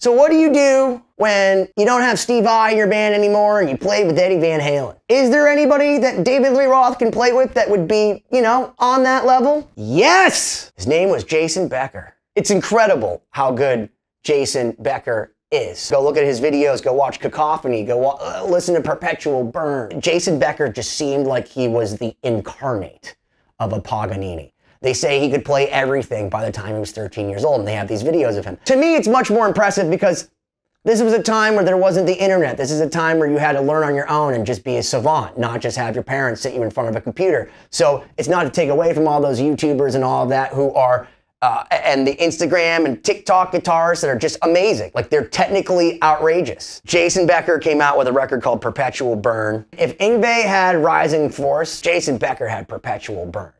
So what do you do when you don't have Steve Vai in your band anymore and you play with Eddie Van Halen? Is there anybody that David Lee Roth can play with that would be, you know, on that level? Yes! His name was Jason Becker. It's incredible how good Jason Becker is. Go look at his videos, go watch Cacophony, go uh, listen to Perpetual Burn. Jason Becker just seemed like he was the incarnate of a Paganini. They say he could play everything by the time he was 13 years old, and they have these videos of him. To me, it's much more impressive because this was a time where there wasn't the internet. This is a time where you had to learn on your own and just be a savant, not just have your parents sit you in front of a computer. So it's not to take away from all those YouTubers and all of that who are uh, and the Instagram and TikTok guitarists that are just amazing. Like they're technically outrageous. Jason Becker came out with a record called Perpetual Burn. If Yngwie had Rising Force, Jason Becker had Perpetual Burn.